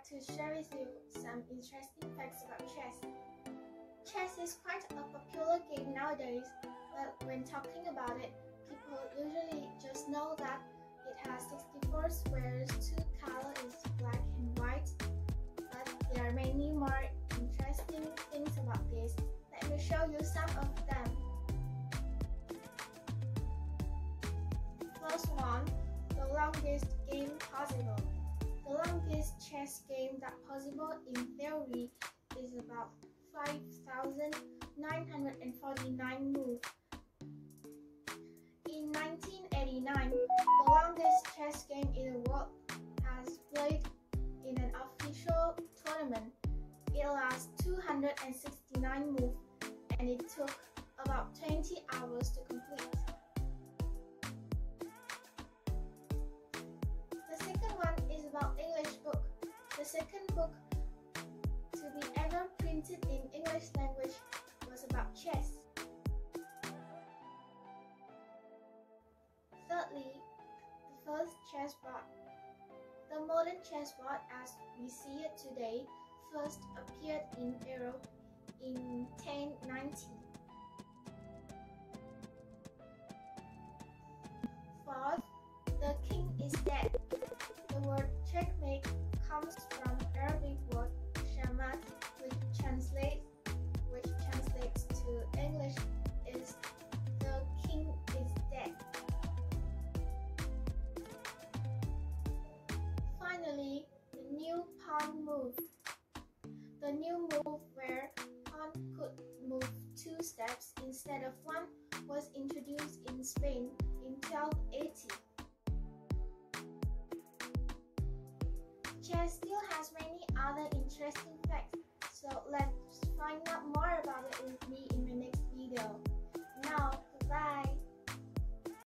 like to share with you some interesting facts about chess. Chess is quite a popular game nowadays, but when talking about it, people usually just know that it has 64 squares, two colors black and white, but there are many more interesting things about this. Let me show you some of them. First one, the longest game possible. Longest chess game that possible in theory is about 5,949 moves. In 1989, the longest chess game in the world has played in an official tournament. It lasts 269 moves and it took about 20 hours to complete. Book to be ever printed in English language was about chess. Thirdly, the first chessboard. The modern chessboard as we see it today first appeared in Europe in 1090. new pawn move. The new move where pawn could move two steps instead of one was introduced in Spain in 1280. Chess still has many other interesting facts, so let's find out more.